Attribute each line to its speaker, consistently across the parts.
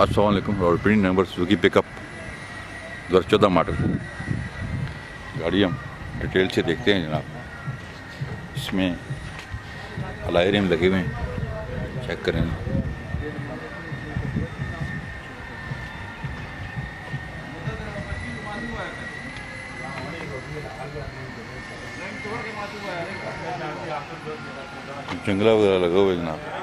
Speaker 1: असलम रोडपिन number Suzuki pickup दो हज़ार चौदह मॉडल गाड़ी हम डिटेल से देखते हैं जनाब। इसमें अलायरियम लगे हुए हैं। चेक करें जंगला वगैरह लगा हुआ है जनाब।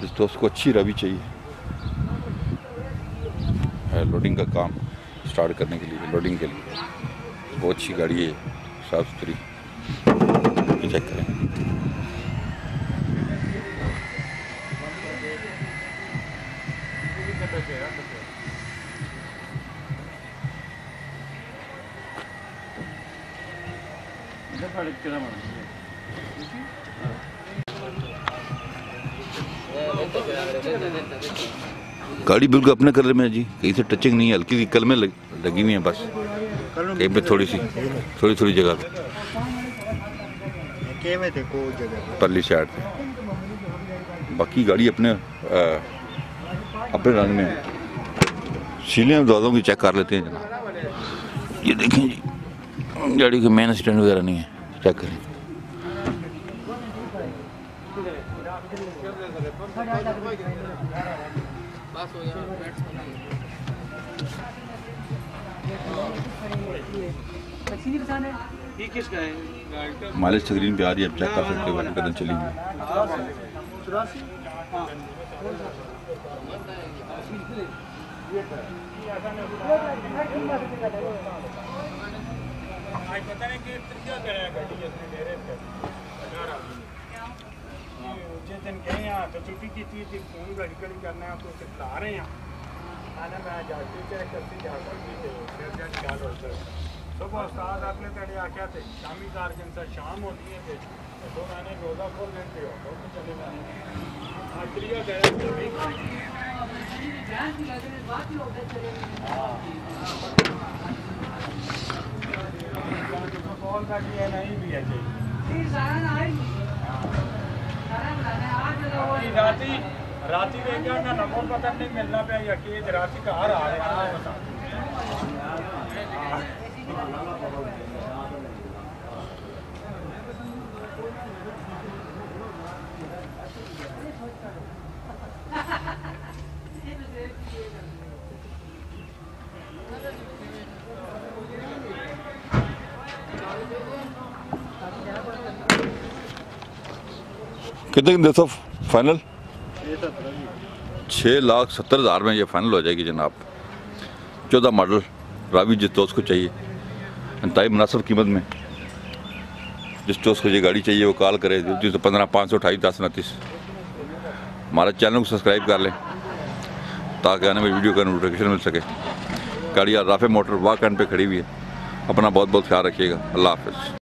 Speaker 1: जिस दोस्त को अच्छी रवि चाहिए। लोडिंग का काम स्टार्ट करने के लिए लोडिंग के लिए। बहुत अच्छी गाड़ी है, साफ़ सुथरी। चेक करें। गाड़ी बिल्कुल अपने कलर में है जी। कहीं से टचिंग नहीं है, हल्की सी कल में लगी हुई है बस। कहीं पे थोड़ी सी थोड़ी थोड़ी जगह पे।
Speaker 2: केवे देखो
Speaker 1: परली साइड पे। बाकी गाड़ी अपने आ, अपने रंग में। सीलें दौदों की चेक कर लेते हैं जनाब। ये देखें जी गाड़ी के मेन स्टैंड वगैरह नहीं है। चेक करें।
Speaker 3: किसका है का
Speaker 1: माइलेज स्क्रीन पे आ रही है आप चेक कर सकते हो कदम चली है।
Speaker 3: अठारह जिस दिन गए यहाँ तो छुट्टी की थी थी फ़ोन करना है आपको चिल्ला रहे हैं उस्ताद अपने तेरे आख्या थे शामी कार के अंदर शाम होती है थे तो मैंने रोज़ा खोल देते हो तो चले जाने। आज क्रिया करें कौन सा किया नहीं भी है। चाहिए राती राती देखा ना नंबर पता नहीं मिलना पे या कि राती घर आ रहे हैं
Speaker 1: कितने की दे फाइनल छः लाख सत्तर हज़ार में ये फाइनल हो जाएगी जनाब। चौदह मॉडल रावी जिस दोस्त को चाहिए। अंताई मुनासिब कीमत में। जिस दोस्त को ये गाड़ी चाहिए, वो कॉल करे जिस तो पंद्रह, पाँच सौ अठाईस दस, उनतीस। हमारे चैनल को सब्सक्राइब कर लें, ताकि आने में वीडियो का नोटिफिकेशन मिल सके। गाड़ी राफे मोटर वाक पे खड़ी हुई है। अपना बहुत बहुत ख्याल रखिएगा। अल्लाह हाफिज़।